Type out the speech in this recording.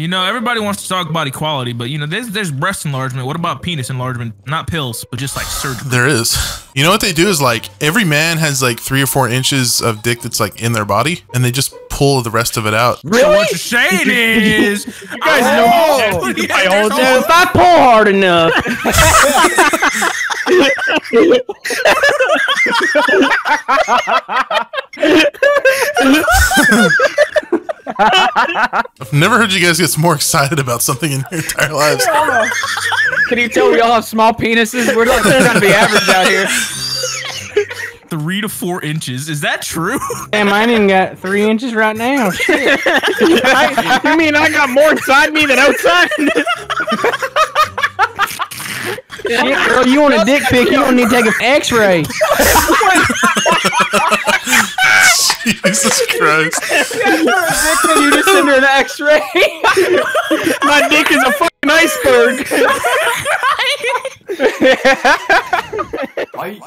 You know, everybody wants to talk about equality, but you know, there's there's breast enlargement. What about penis enlargement? Not pills, but just like surgery. There is. You know what they do is like every man has like three or four inches of dick that's like in their body, and they just pull the rest of it out. So what you're saying is, you guys Oh, know. I hold you. If I pull hard enough, I've never heard you guys get more excited about something in your entire lives. can you tell we all have small penises? We're like trying to be average out here. Three to four inches. Is that true? Damn, I ain't even got three inches right now. Shit. I, you mean I got more inside me than outside? Shit, girl, you want a dick pic? You don't need to take an X-ray. Jesus Christ. You just send her an X-ray. My dick is a fucking iceberg. Bye.